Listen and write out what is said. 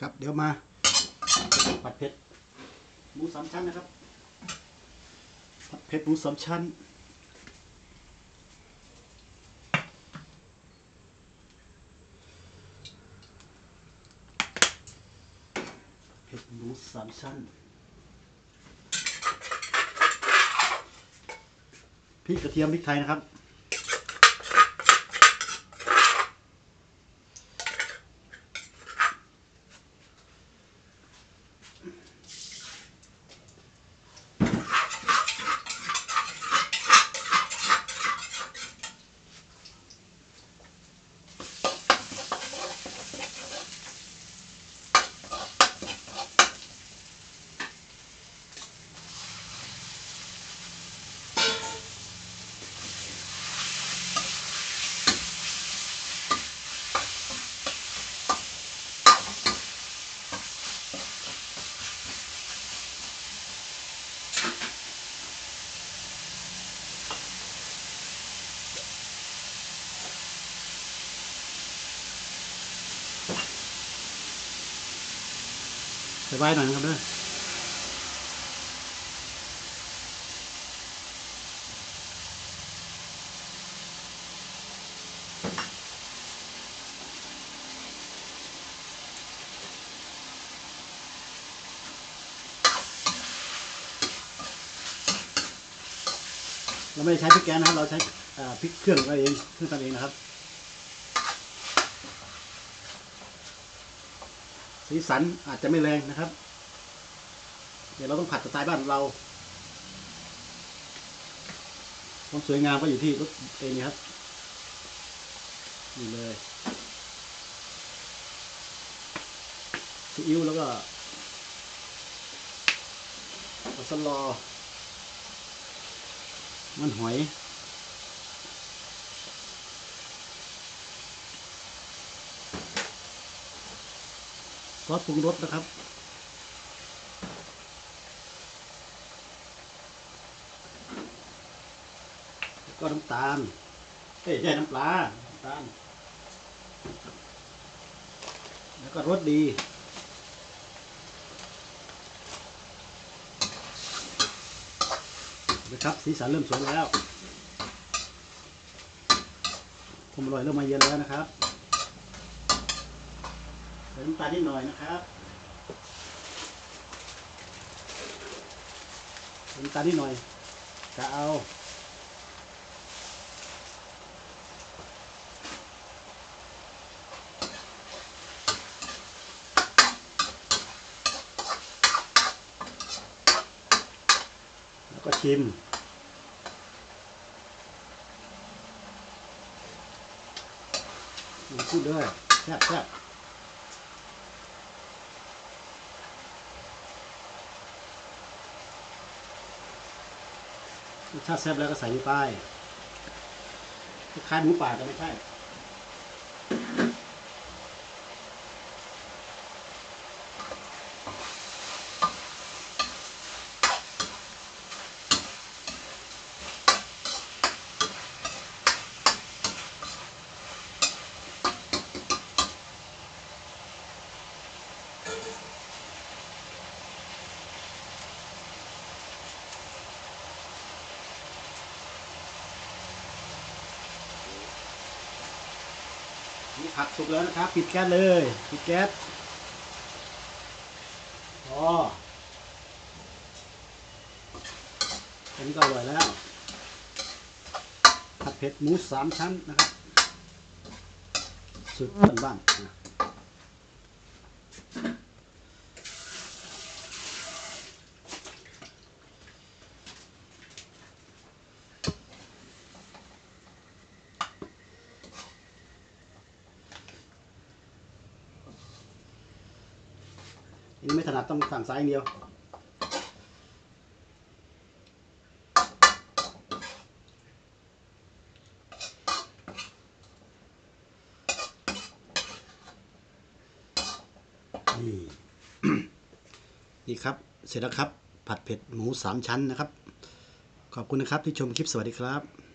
ครับ เดี๋ยวมา ผัดเผ็ดหมูสามชั้นนะครับ ผัดเผ็ดหมูสามชั้นเผ็ดหมูสามชั้นพริกกระเทียมพริกไทยนะครับ ใส่ไว้หน่อยนะครับเด้อเราไม่ได้ใช้พริกแกงนะครับ เราใช้พริกเครื่องเราเองเครื่องทำเองนะครับ สีสันอาจจะไม่แรงนะครับ เดี๋ยวเราต้องผัดสไตล์บ้านเราความสวยงามก็อยู่ที่รสเองครับนี่เลยซีอิ๊วแล้วก็มัสลอมันหอย ซอสปรุงรสนะครับแล้วก็น้ำตาลเอ้ยใช่น้ำปลาน้ำตาล แล้วก็รสดีนะครับสีสันเริ่มสวยแล้วผมอร่อยเริ่มมาเย็นแล้วนะครับ ส่น้ำตาลนิดหน่อยนะครับใส่น้ำตาลนิดหน่อยจะเอาแล้วก็ชิมพูดเลยแซ่บแซ่บ ถ้าแซ่บแล้วก็ใส่นี่ไปคล้ายหมูป่าแต่ไม่ใช่ นี่ผักสุกแล้วนะครับ ปิดแก๊สเลย ปิดแก๊สพออันนี้ก็อร่อยแล้ว ผัดเผ็ดหมูสามชั้นนะครับสุดบ้านๆนะ นนี้ไม่ถนัดต้องสั่งซ้ายเดียว นี่ นี่ครับ เสร็จแล้วครับ ผัดเผ็ดหมูสามชั้นนะครับ ขอบคุณนะครับที่ชมคลิปสวัสดีครับ